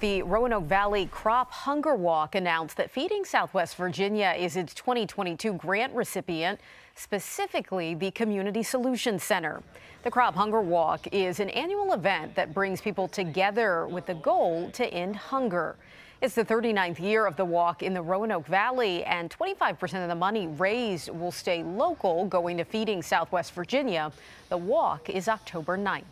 The Roanoke Valley Crop Hunger Walk announced that Feeding Southwest Virginia is its 2022 grant recipient, specifically the Community Solutions Center. The Crop Hunger Walk is an annual event that brings people together with the goal to end hunger. It's the 39th year of the walk in the Roanoke Valley, and 25% of the money raised will stay local, going to Feeding Southwest Virginia. The walk is October 9th.